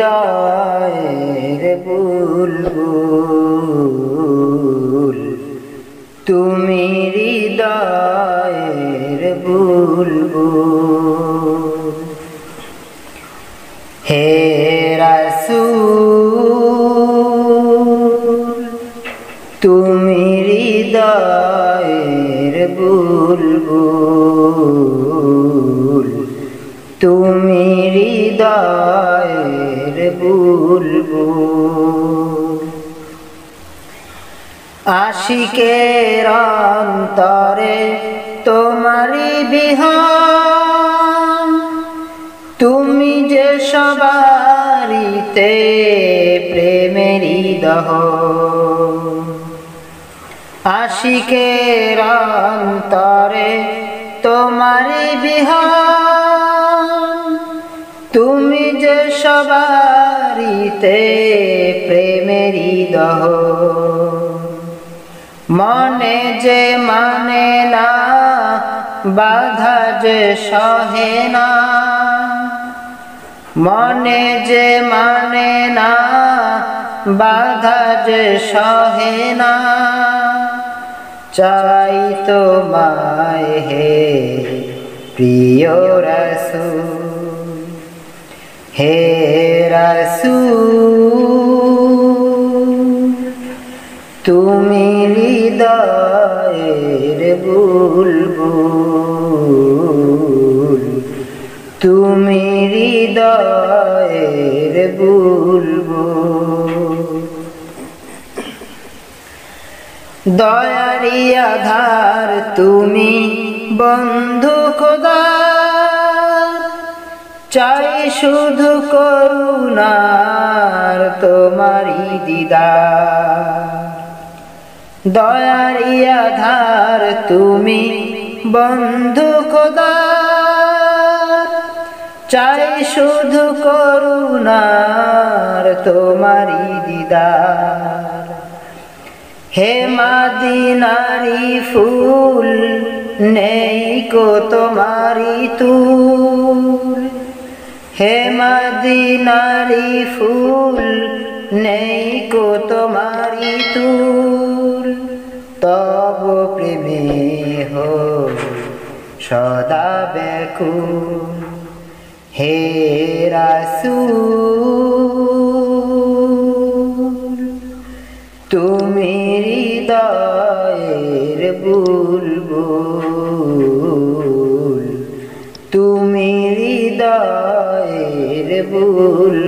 হৃদয়ের বুলবুল তুমি হৃদয়ের বুলবুল হে রাসূল তুমি হৃদয়ের বুলবুল তুমি হৃদয়ের বুলবুল। আশিকের অন্তরে তোমারি বিহান তুমি যে সবারিতে প্রেমেরই দহ আশিকের অন্তরে তোমারি বিহান তুমি যে সবারিতে প্রেমেরই দহ মনে যে মানে না, বাধা যে সহে না, মনে যে মানে না, বাধা যে সহে না, চাই তো মায় হে প্রিয় রসুল। হে তুমি হৃদয়ের বুলবুল তুমি হৃদয়ের বুলবুল। দয়ারি আধার তুমি বন্ধু চাই শুধু করুণার তোমারি দিদার। দয়ারি আধার তুমি বন্ধু খোদা চাই শুধু করুণার তোমারি দিদার। হে মাদিনারি ফুল, নেই কো তোমারি তুল। হে মাদিনারি ফুল, নেই কো তোমারি তুল। তব প্রেমে হো সদা ব্যাকুল। হে রাসূল, তুমি হৃদয়ের বুলবুল। তুমি হৃদয়ের